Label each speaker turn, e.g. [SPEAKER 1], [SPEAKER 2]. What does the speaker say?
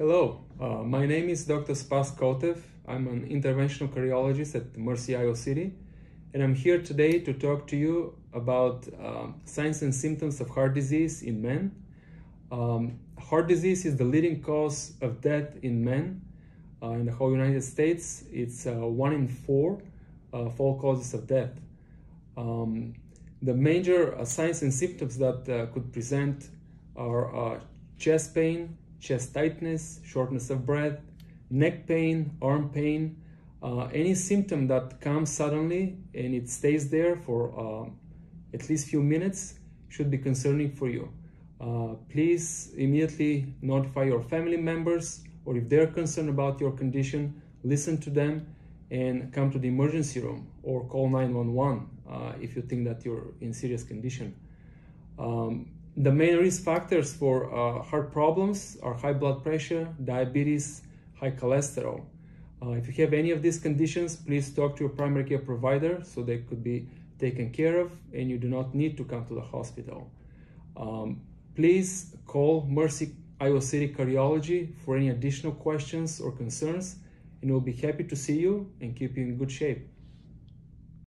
[SPEAKER 1] Hello, uh, my name is Dr. Spas Kotev. I'm an interventional cardiologist at Mercy Iowa City, and I'm here today to talk to you about um, signs and symptoms of heart disease in men. Um, heart disease is the leading cause of death in men uh, in the whole United States. It's uh, one in four uh, of all causes of death. Um, the major uh, signs and symptoms that uh, could present are chest pain, chest tightness, shortness of breath, neck pain, arm pain, uh, any symptom that comes suddenly and it stays there for uh, at least few minutes should be concerning for you. Uh, please immediately notify your family members or if they're concerned about your condition, listen to them and come to the emergency room or call 911 uh, if you think that you're in serious condition. Um, the main risk factors for uh, heart problems are high blood pressure, diabetes, high cholesterol. Uh, if you have any of these conditions, please talk to your primary care provider so they could be taken care of and you do not need to come to the hospital. Um, please call Mercy Iowa City Cardiology for any additional questions or concerns and we'll be happy to see you and keep you in good shape.